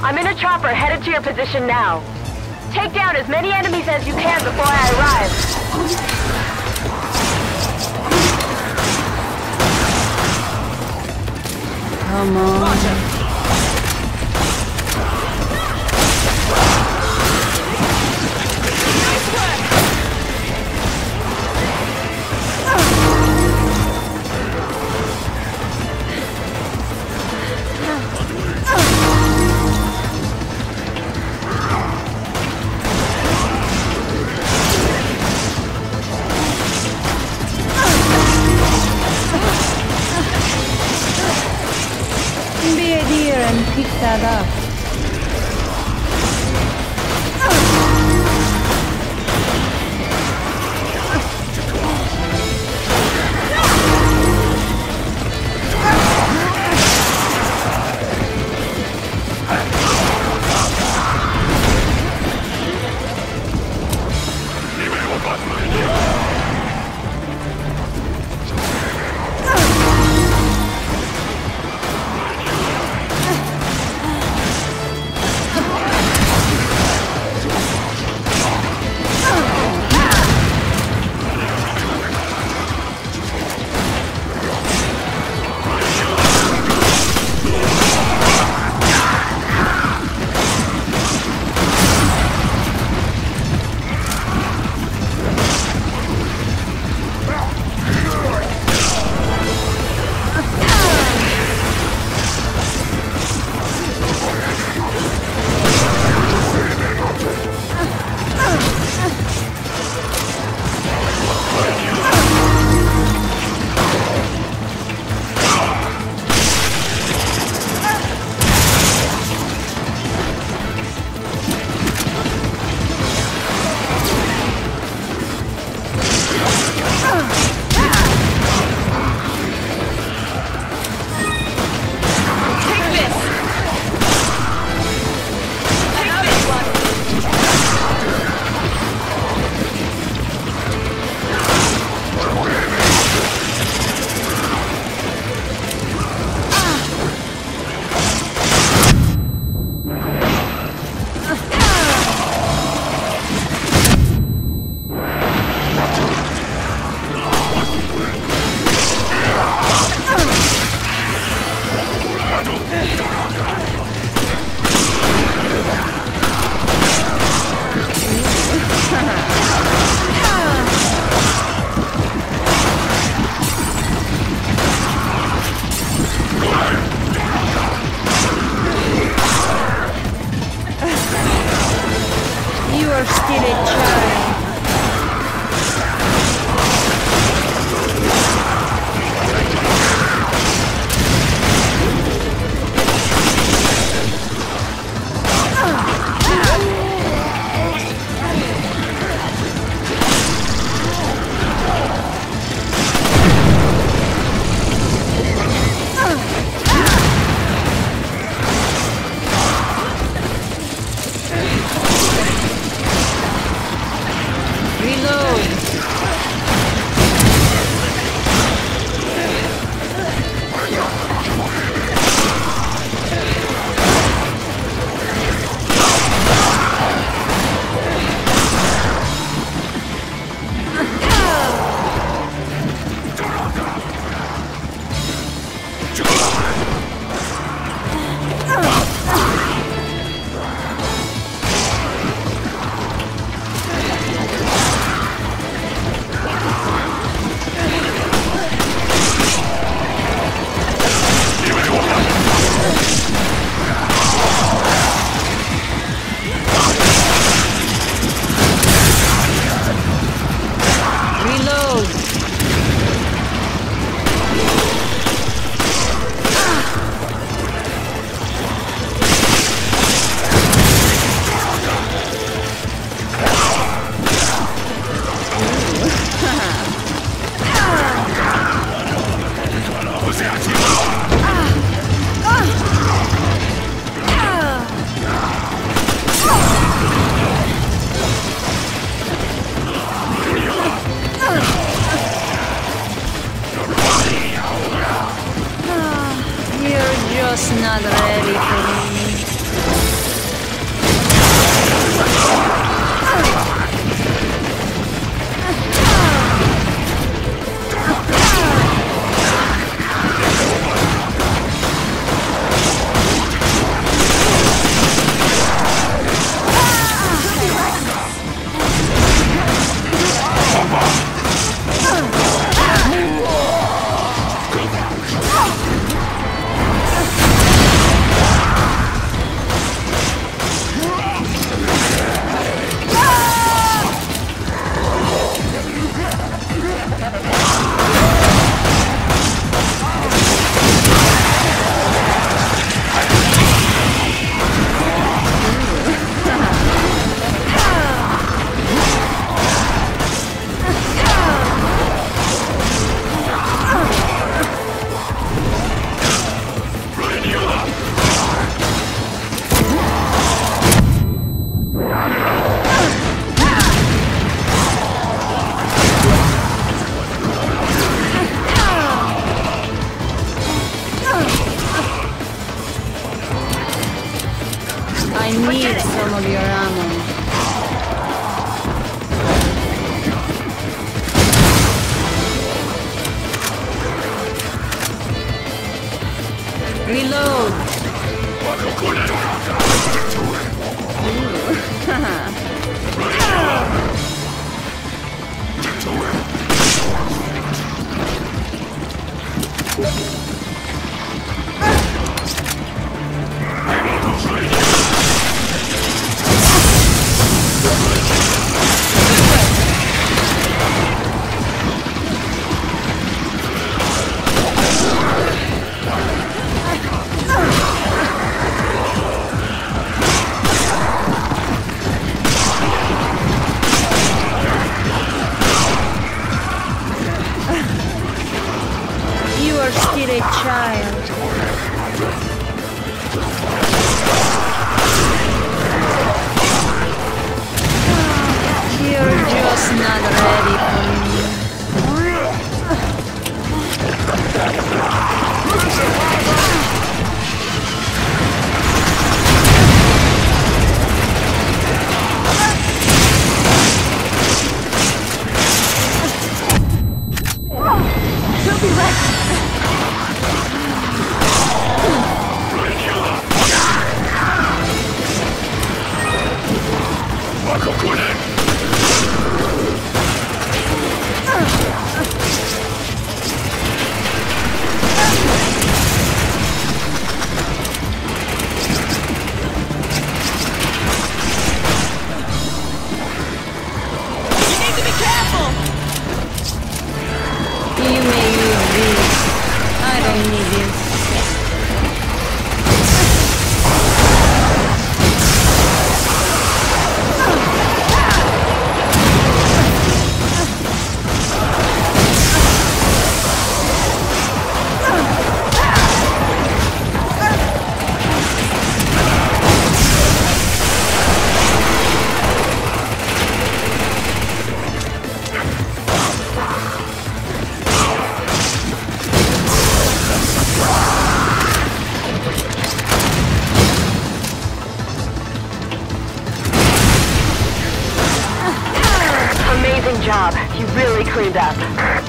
I'm in a chopper headed to your position now. Take down as many enemies as you can before I arrive. Come on. Be and I need some of your ammo. Reload. A child. You're just not ready for me. You Amazing job. You really cleaned up.